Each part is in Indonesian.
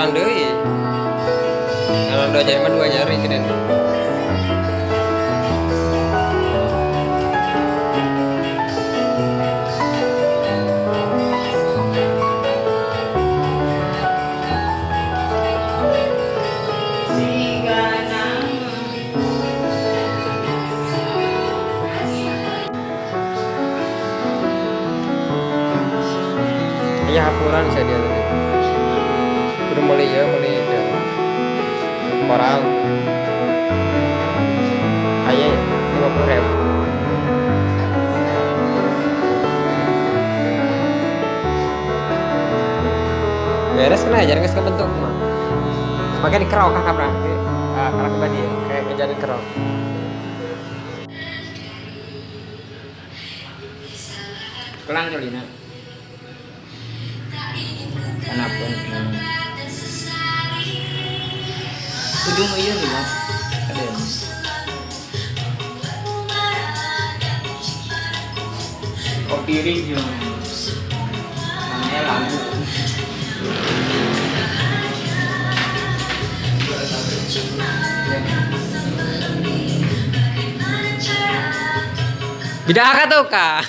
jari. Kalau dua jari mah dua jari keren. Iya hapuran saya dia Koral. Ayah lima puluh. Beres kena aja nggak kebentuk mah. Makanya dikerau kakak bang. Ah, kakak tadi kayak ngejadi kerau. Kelang Jolina. Ujung iya nih mas. Ada yang. Kopi rijung. Namanya lagu. Tidak akan tuh kak.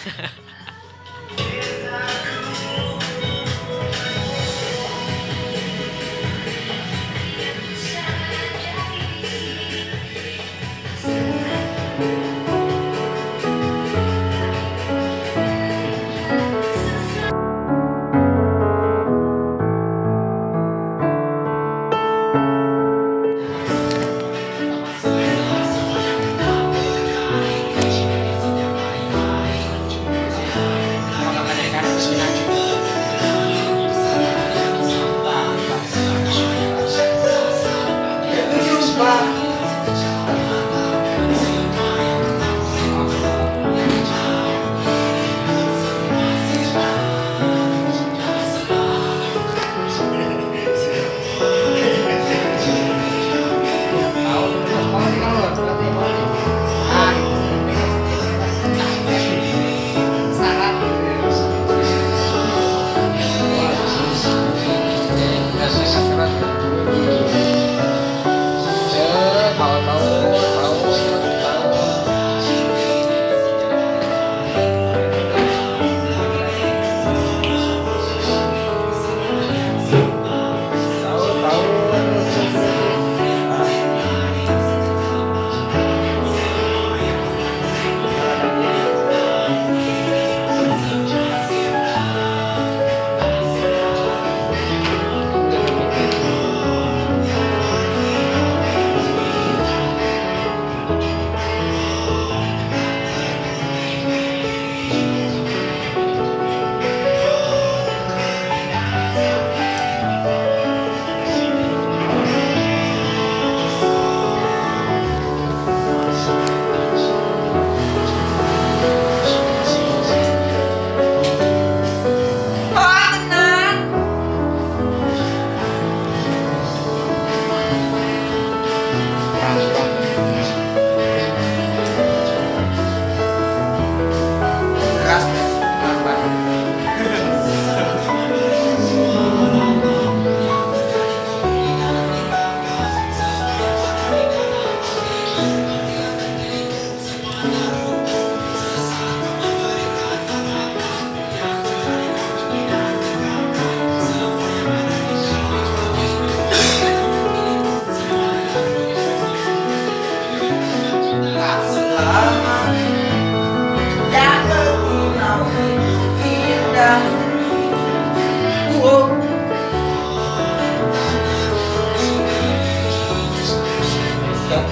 Datang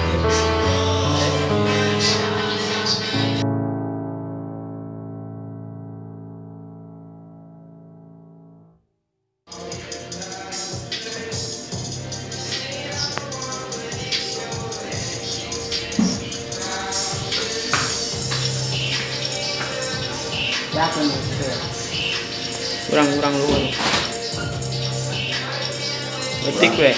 itu. Kurang-kurang lu. Ngetik gue.